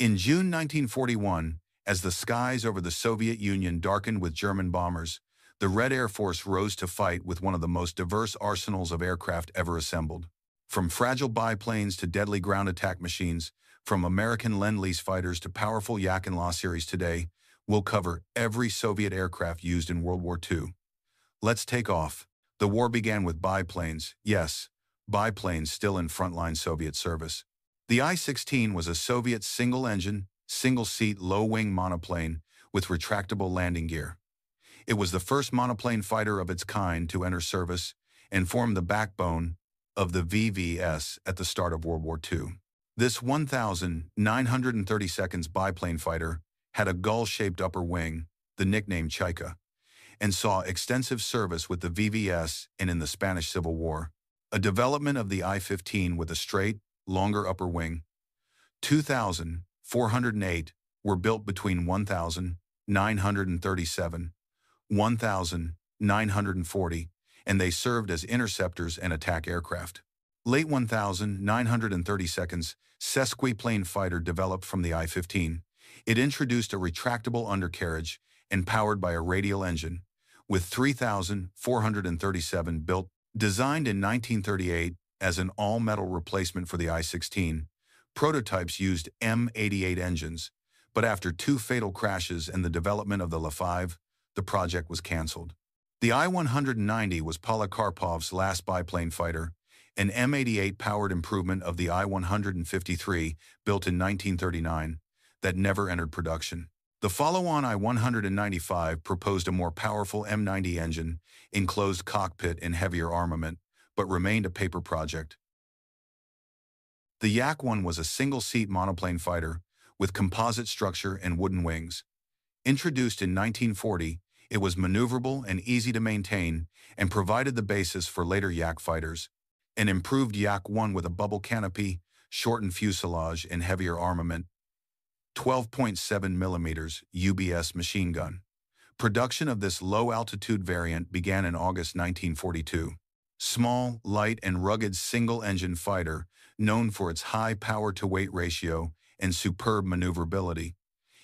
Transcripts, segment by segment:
In June 1941, as the skies over the Soviet Union darkened with German bombers, the Red Air Force rose to fight with one of the most diverse arsenals of aircraft ever assembled. From fragile biplanes to deadly ground attack machines, from American Lend-Lease fighters to powerful Yak and La series today, we'll cover every Soviet aircraft used in World War II. Let's take off. The war began with biplanes, yes, biplanes still in frontline Soviet service. The I-16 was a Soviet single-engine, single-seat low-wing monoplane with retractable landing gear. It was the first monoplane fighter of its kind to enter service and formed the backbone of the VVS at the start of World War II. This 1,930 seconds biplane fighter had a gull-shaped upper wing, the nickname Chaika, and saw extensive service with the VVS and in the Spanish Civil War. A development of the I-15 with a straight, longer upper wing. 2,408 were built between 1,937, 1,940, and they served as interceptors and attack aircraft. Late 1,930 seconds, Sesquiplane fighter developed from the I-15. It introduced a retractable undercarriage and powered by a radial engine, with 3,437 built, designed in 1938 as an all-metal replacement for the I-16. Prototypes used M88 engines, but after two fatal crashes and the development of the La-5, the project was cancelled. The I-190 was Polikarpov's last biplane fighter, an M88 powered improvement of the I-153 built in 1939 that never entered production. The follow-on I-195 proposed a more powerful M90 engine, enclosed cockpit and heavier armament, but remained a paper project. The Yak-1 was a single-seat monoplane fighter with composite structure and wooden wings. Introduced in 1940, it was maneuverable and easy to maintain and provided the basis for later Yak fighters. An improved Yak-1 with a bubble canopy, shortened fuselage, and heavier armament 12.7 millimeters UBS machine gun. Production of this low-altitude variant began in August 1942. Small, light, and rugged single-engine fighter, known for its high power-to-weight ratio and superb maneuverability.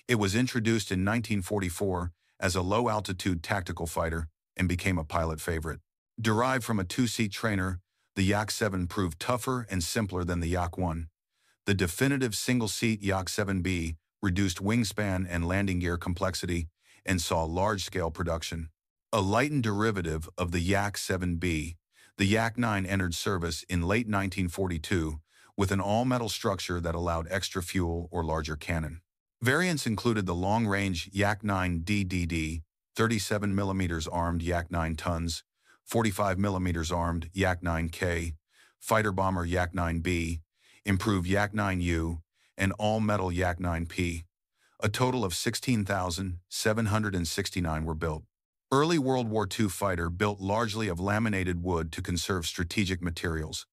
It was introduced in 1944 as a low-altitude tactical fighter and became a pilot favorite. Derived from a two-seat trainer, the Yak-7 proved tougher and simpler than the Yak-1. The definitive single-seat Yak-7B reduced wingspan and landing gear complexity and saw large-scale production. A lightened derivative of the Yak-7B, the Yak-9 entered service in late 1942 with an all-metal structure that allowed extra fuel or larger cannon. Variants included the long-range Yak-9 DDD, 37mm armed Yak-9 tons, 45mm armed Yak-9K, fighter bomber Yak-9B, improved Yak-9U, and all-metal Yak-9P. A total of 16,769 were built. Early World War II fighter built largely of laminated wood to conserve strategic materials.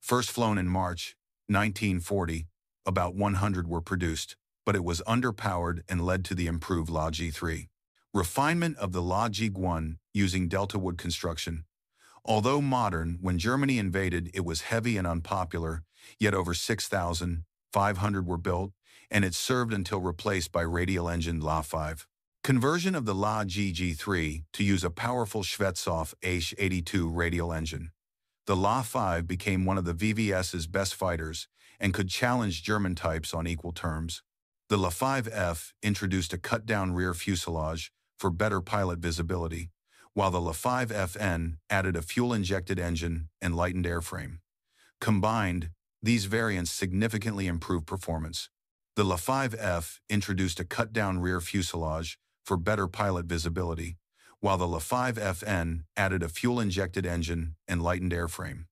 First flown in March 1940, about 100 were produced, but it was underpowered and led to the improved La G3. Refinement of the La G1 using delta wood construction. Although modern, when Germany invaded, it was heavy and unpopular, yet over 6,500 were built, and it served until replaced by radial engine La-5. Conversion of the La GG3 to use a powerful Shvetsov H-82 radial engine. The La-5 became one of the VVS's best fighters and could challenge German types on equal terms. The La-5F introduced a cut-down rear fuselage for better pilot visibility, while the La-5FN added a fuel-injected engine and lightened airframe. Combined, these variants significantly improved performance. The La-5F introduced a cut-down rear fuselage for better pilot visibility, while the La-5FN added a fuel-injected engine and lightened airframe.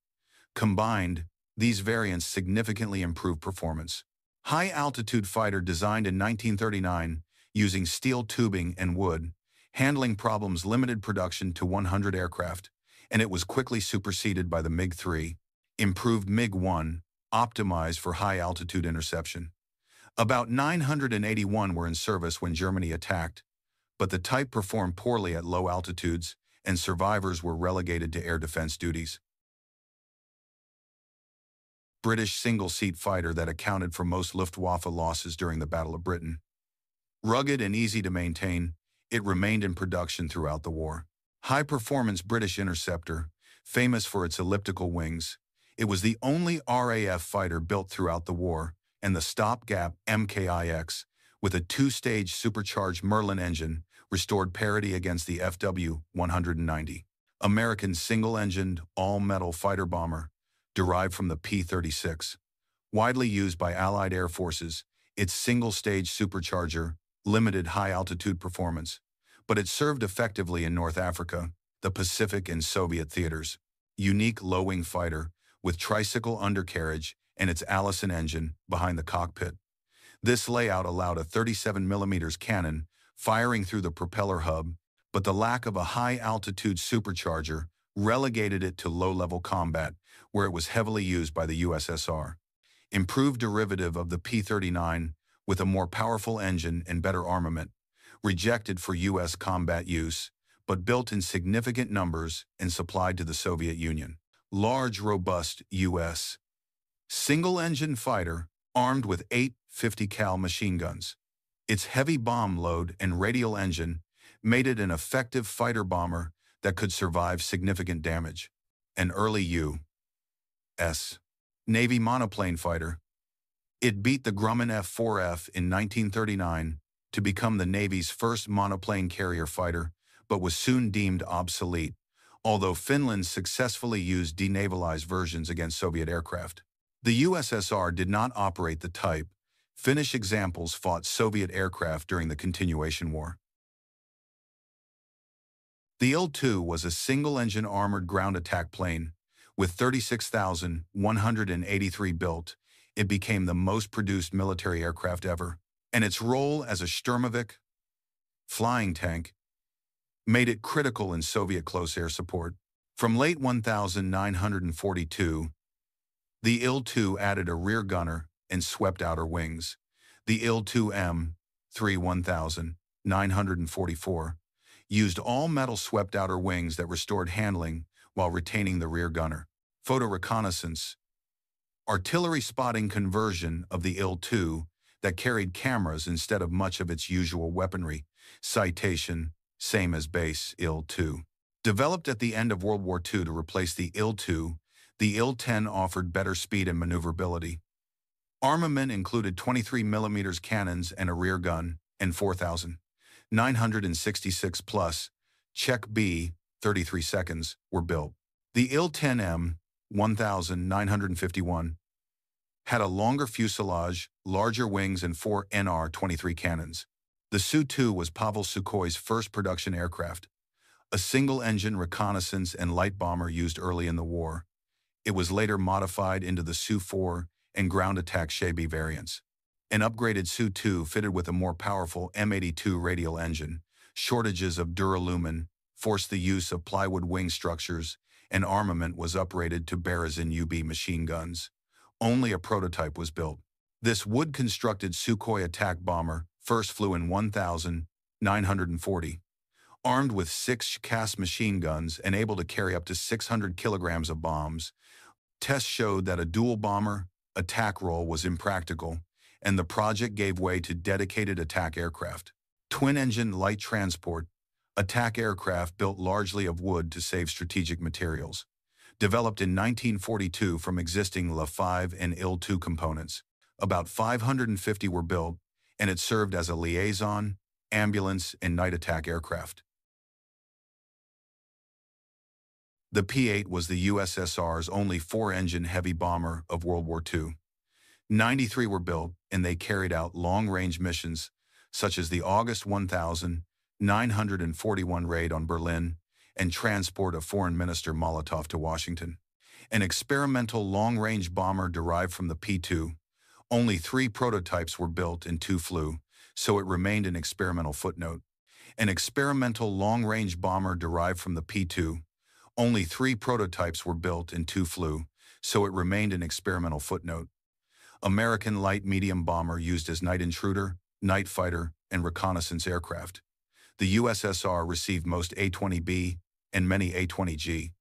Combined, these variants significantly improved performance. High-altitude fighter designed in 1939 using steel tubing and wood, handling problems limited production to 100 aircraft, and it was quickly superseded by the MiG-3, improved MiG-1, optimized for high-altitude interception. About 981 were in service when Germany attacked, but the type performed poorly at low altitudes and survivors were relegated to air defense duties. British single-seat fighter that accounted for most Luftwaffe losses during the Battle of Britain. Rugged and easy to maintain, it remained in production throughout the war. High-performance British interceptor, famous for its elliptical wings, it was the only RAF fighter built throughout the war, and the stopgap MKIX, with a two-stage supercharged Merlin engine, restored parity against the FW-190. American single-engined, all-metal fighter bomber, derived from the P-36. Widely used by Allied air forces, its single-stage supercharger limited high-altitude performance, but it served effectively in North Africa, the Pacific and Soviet theaters. Unique low-wing fighter with tricycle undercarriage and its Allison engine behind the cockpit. This layout allowed a 37mm cannon firing through the propeller hub, but the lack of a high-altitude supercharger relegated it to low-level combat, where it was heavily used by the USSR. Improved derivative of the P-39 with a more powerful engine and better armament, rejected for U.S. combat use, but built in significant numbers and supplied to the Soviet Union. Large, robust U.S. single-engine fighter armed with eight 50 cal machine guns. Its heavy bomb load and radial engine made it an effective fighter bomber that could survive significant damage. An early U.S. Navy monoplane fighter. It beat the Grumman F-4F in 1939 to become the Navy's first monoplane carrier fighter, but was soon deemed obsolete, although Finland successfully used denavalized versions against Soviet aircraft. The USSR did not operate the type. Finnish examples fought Soviet aircraft during the continuation war. The Il-2 was a single-engine armored ground attack plane. With 36,183 built, it became the most produced military aircraft ever, and its role as a Sturmovik flying tank made it critical in Soviet close air support. From late 1942, the Il-2 added a rear gunner and swept outer wings. The Il-2M 3 1944 used all-metal swept outer wings that restored handling while retaining the rear gunner. Photo reconnaissance. Artillery spotting conversion of the Il-2 that carried cameras instead of much of its usual weaponry. Citation, same as base Il-2. Developed at the end of World War II to replace the Il-2, the Il-10 offered better speed and maneuverability. Armament included 23 mm cannons and a rear gun, and 4,966 plus, Check B, 33 seconds, were built. The Il-10M, 1951, had a longer fuselage, larger wings, and four NR-23 cannons. The Su-2 was Pavel Sukhoi's first production aircraft, a single-engine reconnaissance and light bomber used early in the war. It was later modified into the Su-4 and ground attack Shabi variants. An upgraded Su-2 fitted with a more powerful M82 radial engine, shortages of duralumin forced the use of plywood wing structures, and armament was uprated to Berezin UB machine guns. Only a prototype was built. This wood-constructed Sukhoi attack bomber first flew in 1940. Armed with six cast machine guns and able to carry up to 600 kilograms of bombs, tests showed that a dual bomber attack role was impractical and the project gave way to dedicated attack aircraft. Twin-engine light transport, attack aircraft built largely of wood to save strategic materials. Developed in 1942 from existing La-5 and Il-2 components, about 550 were built, and it served as a liaison, ambulance, and night attack aircraft. The Pe-8 was the USSR's only four-engine heavy bomber of World War II. 93 were built, and they carried out long-range missions such as the August 1941 raid on Berlin and transport of Foreign Minister Molotov to Washington. An experimental long-range bomber derived from the Pe-2. Only three prototypes were built and two flew, so it remained an experimental footnote. An experimental long-range bomber derived from the Pe-2. Only three prototypes were built and two flew, so it remained an experimental footnote. American light medium bomber used as night intruder, night fighter, and reconnaissance aircraft. The USSR received most A-20B and many A-20G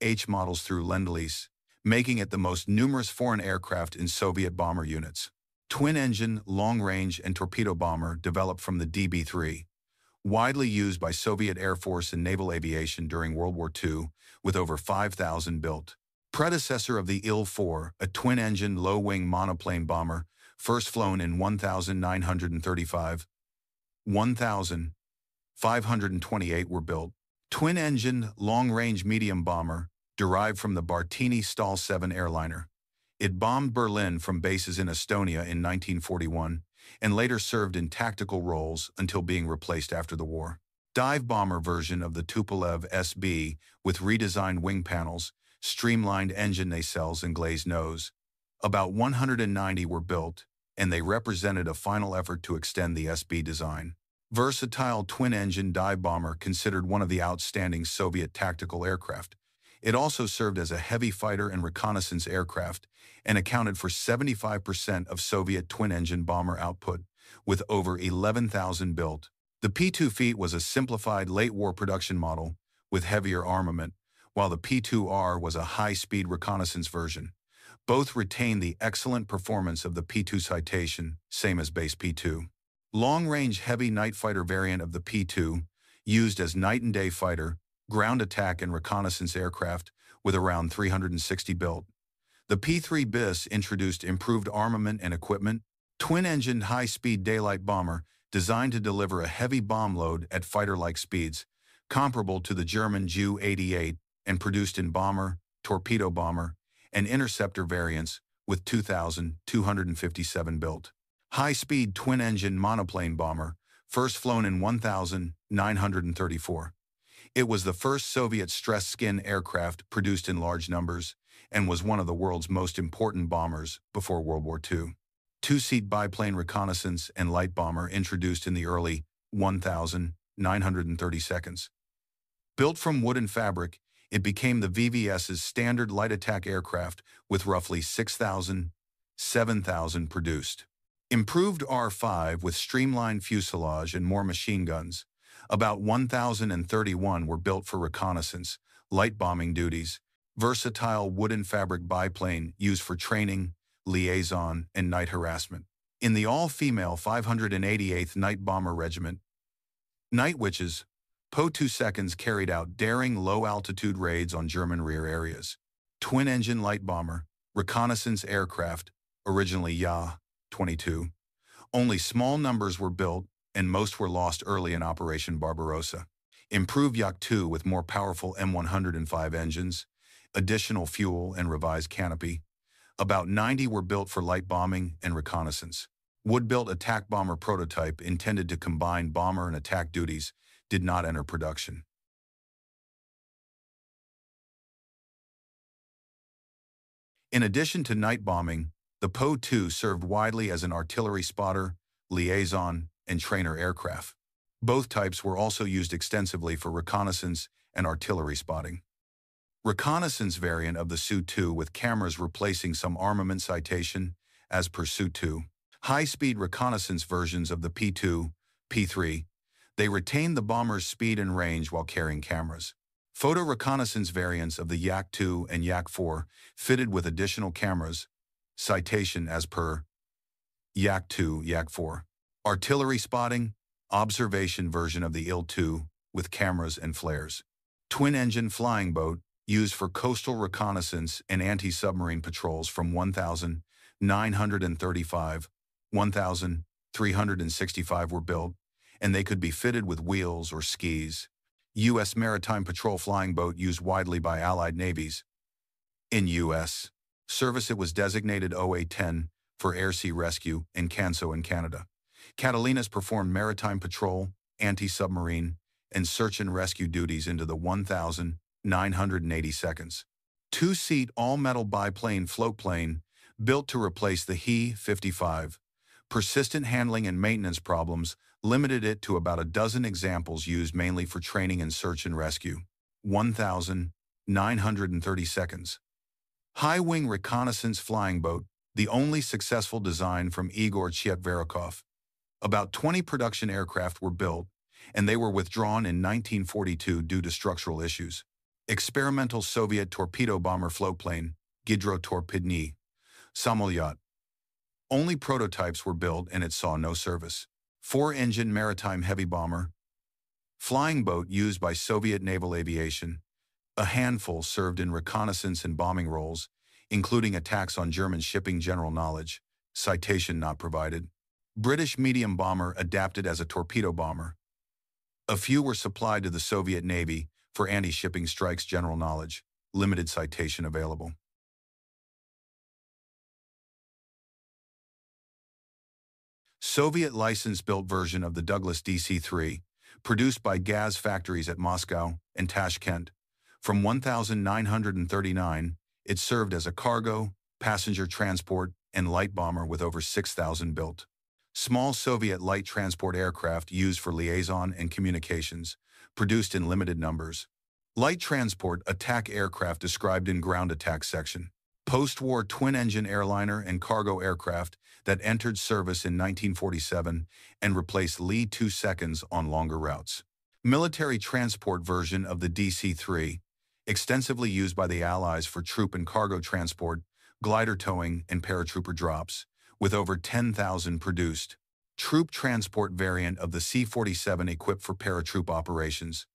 H models through Lend-Lease, making it the most numerous foreign aircraft in Soviet bomber units. Twin-engine, long-range, and torpedo bomber developed from the DB-3, widely used by Soviet Air Force and naval aviation during World War II, with over 5,000 built. Predecessor of the Il-4, a twin-engine, low-wing monoplane bomber, first flown in 1935. 1,528 were built. Twin-engine, long-range medium bomber, derived from the Bartini Stal 7 airliner. It bombed Berlin from bases in Estonia in 1941 and later served in tactical roles until being replaced after the war. Dive bomber version of the Tupolev SB with redesigned wing panels, streamlined engine nacelles and glazed nose. About 190 were built, and they represented a final effort to extend the SB design. Versatile twin-engine dive bomber considered one of the outstanding Soviet tactical aircraft, it also served as a heavy fighter and reconnaissance aircraft and accounted for 75% of Soviet twin-engine bomber output, with over 11,000 built. The Pe-2 was a simplified late-war production model with heavier armament, while the Pe-2R was a high-speed reconnaissance version. Both retained the excellent performance of the Pe-2 Citation, same as base Pe-2. Long-range heavy night fighter variant of the Pe-2, used as night and day fighter, ground attack and reconnaissance aircraft with around 360 built. The Pe-3 BIS introduced improved armament and equipment, twin-engined high-speed daylight bomber designed to deliver a heavy bomb load at fighter-like speeds, comparable to the German Ju-88 and produced in bomber, torpedo bomber, and interceptor variants with 2,257 built. High-speed twin-engine monoplane bomber, first flown in 1,934. It was the first Soviet stress skin aircraft produced in large numbers and was one of the world's most important bombers before World War II. Two-seat biplane reconnaissance and light bomber introduced in the early 1,930 seconds. Built from wood and fabric, it became the VVS's standard light attack aircraft with roughly 6,000, 7,000 produced. Improved R-5 with streamlined fuselage and more machine guns, about 1,031 were built for reconnaissance, light bombing duties, versatile wooden fabric biplane used for training, liaison, and night harassment. In the all-female 588th Night Bomber Regiment, Night Witches, Po-2 seconds carried out daring low-altitude raids on German rear areas. Twin-engine light bomber, reconnaissance aircraft, originally Ya-22. Only small numbers were built and most were lost early in Operation Barbarossa. Improved Yak-2 with more powerful M105 engines, additional fuel and revised canopy. About 90 were built for light bombing and reconnaissance. Wood-built attack bomber prototype intended to combine bomber and attack duties did not enter production. In addition to night bombing, the Po-2 served widely as an artillery spotter, liaison, and trainer aircraft. Both types were also used extensively for reconnaissance and artillery spotting. Reconnaissance variant of the Su-2 with cameras replacing some armament citation, as per Su-2. High-speed reconnaissance versions of the Pe-2, Pe-3, they retained the bomber's speed and range while carrying cameras. Photo reconnaissance variants of the Yak-2 and Yak-4 fitted with additional cameras, citation as per Yak-2, Yak-4. Artillery spotting, observation version of the Il-2 with cameras and flares. Twin-engine flying boat used for coastal reconnaissance and anti-submarine patrols from 1,935, 1,365 were built, and they could be fitted with wheels or skis. U.S. Maritime Patrol flying boat used widely by Allied navies. In U.S. service it was designated OA-10 for air-sea rescue in Canso in Canada. Catalinas performed maritime patrol, anti-submarine, and search and rescue duties into the 1,980 seconds. Two-seat all-metal biplane floatplane built to replace the He-55. Persistent handling and maintenance problems limited it to about a dozen examples used mainly for training and search and rescue. 1,930 seconds. High-wing reconnaissance flying boat, the only successful design from Igor Chetverikov, about 20 production aircraft were built, and they were withdrawn in 1942 due to structural issues. Experimental Soviet torpedo bomber floatplane, Gidro Gidrotorpedny, Samolyot. Only prototypes were built and it saw no service. Four-engine maritime heavy bomber, flying boat used by Soviet naval aviation, a handful served in reconnaissance and bombing roles, including attacks on German shipping general knowledge, citation not provided. British medium bomber adapted as a torpedo bomber. A few were supplied to the Soviet Navy for anti-shipping strikes general knowledge, limited citation available. Soviet license-built version of the Douglas DC-3, produced by Gaz factories at Moscow and Tashkent. From 1939, it served as a cargo, passenger transport, and light bomber with over 6,000 built. Small Soviet light transport aircraft used for liaison and communications, produced in limited numbers. Light transport attack aircraft described in ground attack section. Post-war twin-engine airliner and cargo aircraft that entered service in 1947 and replaced Li-2 seconds on longer routes. Military transport version of the DC-3, extensively used by the Allies for troop and cargo transport, glider towing, and paratrooper drops, with over 10,000 produced. Troop transport variant of the C-47 equipped for paratroop operations,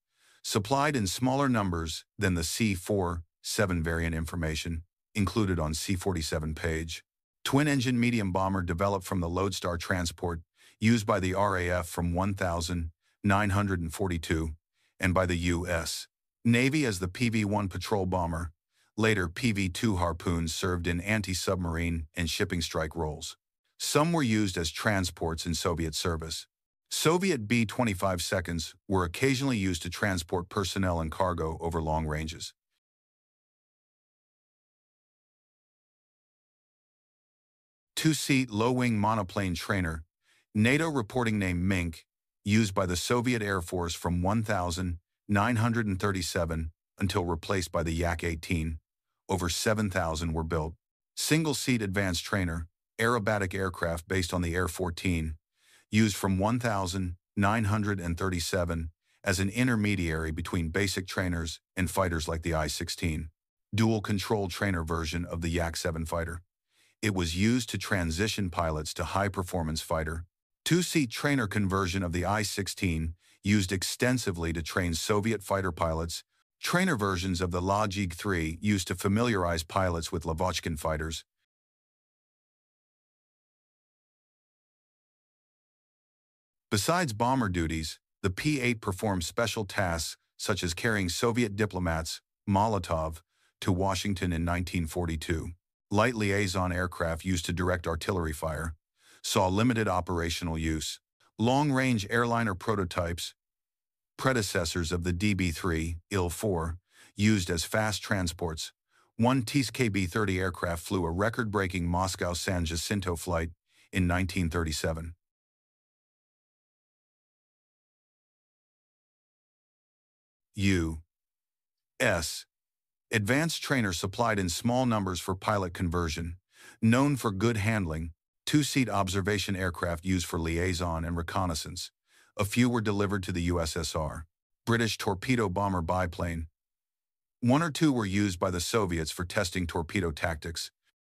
supplied in smaller numbers than the C-47 variant information, included on C-47 page. Twin-engine medium bomber developed from the Lodestar transport used by the RAF from 1942 and by the U.S. Navy as the PV-1 patrol bomber. Later, PV-2 harpoons served in anti-submarine and shipping strike roles. Some were used as transports in Soviet service. Soviet B-25 seconds were occasionally used to transport personnel and cargo over long ranges. two-seat low-wing monoplane trainer, NATO reporting name Mink, used by the Soviet Air Force from 1,937 until replaced by the Yak-18. Over 7,000 were built. Single-seat advanced trainer, aerobatic aircraft based on the Air-14, used from 1,937 as an intermediary between basic trainers and fighters like the I-16. Dual-control trainer version of the Yak-7 fighter. It was used to transition pilots to high-performance fighter. Two-seat trainer conversion of the I-16 used extensively to train Soviet fighter pilots. Trainer versions of the Lajig-3 used to familiarize pilots with Lavochkin fighters. Besides bomber duties, the Pe-8 performed special tasks such as carrying Soviet diplomats, Molotov, to Washington in 1942 light liaison aircraft used to direct artillery fire, saw limited operational use. Long-range airliner prototypes, predecessors of the DB-3, IL-4, used as fast transports. One TSKB-30 aircraft flew a record-breaking Moscow-San Jacinto flight in 1937. U. S. Advanced trainer supplied in small numbers for pilot conversion, known for good handling, two-seat observation aircraft used for liaison and reconnaissance. A few were delivered to the USSR. British torpedo bomber biplane. One or two were used by the Soviets for testing torpedo tactics.